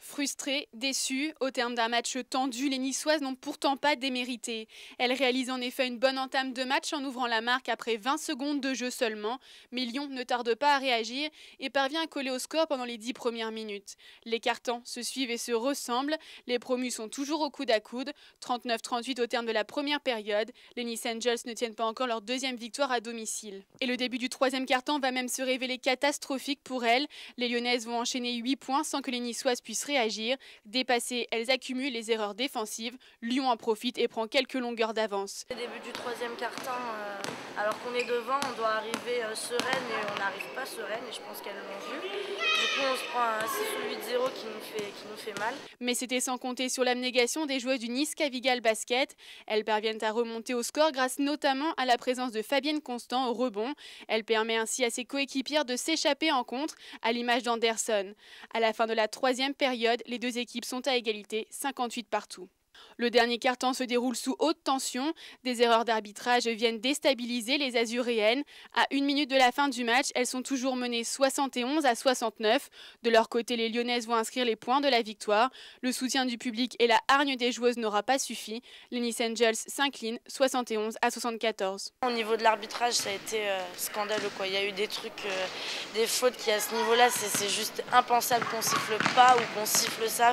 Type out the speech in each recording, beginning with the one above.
Frustrées, déçues, au terme d'un match tendu, les Niçoises n'ont pourtant pas démérité. Elles réalisent en effet une bonne entame de match en ouvrant la marque après 20 secondes de jeu seulement, mais Lyon ne tarde pas à réagir et parvient à coller au score pendant les 10 premières minutes. Les cartons se suivent et se ressemblent, les promus sont toujours au coude à coude, 39-38 au terme de la première période, les Nice Angels ne tiennent pas encore leur deuxième victoire à domicile. Et le début du troisième carton va même se révéler catastrophique pour elles, les Lyonnaises vont enchaîner 8 points sans que les Niçoises puissent réagir. Dépassées, elles accumulent les erreurs défensives. Lyon en profite et prend quelques longueurs d'avance. Au début du troisième quart-temps, euh, alors qu'on est devant, on doit arriver euh, sereine et on n'arrive pas sereine et je pense qu'elles l'ont vu. On se prend un 6 ou 8-0 qui, nous fait, qui nous fait mal. Mais c'était sans compter sur l'abnégation des joueuses du Nice Cavigal Basket. Elles parviennent à remonter au score grâce notamment à la présence de Fabienne Constant au rebond. Elle permet ainsi à ses coéquipières de s'échapper en contre, à l'image d'Anderson. À la fin de la troisième période, les deux équipes sont à égalité, 58 partout. Le dernier quart-temps se déroule sous haute tension. Des erreurs d'arbitrage viennent déstabiliser les Azuréennes. À une minute de la fin du match, elles sont toujours menées 71 à 69. De leur côté, les Lyonnaises vont inscrire les points de la victoire. Le soutien du public et la hargne des joueuses n'aura pas suffi. Les Nice Angels s'inclinent 71 à 74. Au niveau de l'arbitrage, ça a été euh, scandaleux. Il y a eu des trucs, euh, des fautes qui à ce niveau-là, c'est juste impensable qu'on siffle pas ou qu'on siffle ça.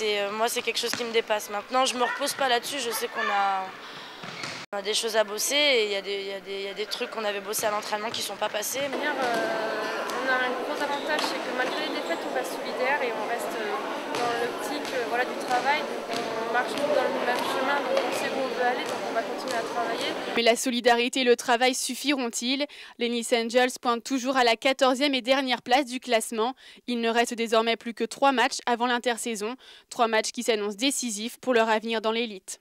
Euh, moi, c'est quelque chose qui me dépasse. Maintenant, je me repose pas là-dessus. Je sais qu'on a, des choses à bosser et il y, a des trucs qu'on avait bossé à l'entraînement qui ne sont pas passés. Euh, on a un gros avantage, c'est que malgré les défaites, on reste solidaire et on reste euh, dans l'optique du travail. on marche tous dans le même chemin, donc on sait où on veut aller, donc on va continuer à Mais la solidarité et le travail suffiront-ils? Les Nice Angels pointent toujours à la 14e et dernière place du classement. Il ne reste désormais plus que trois matchs avant l'intersaison. Trois matchs qui s'annoncent décisifs pour leur avenir dans l'élite.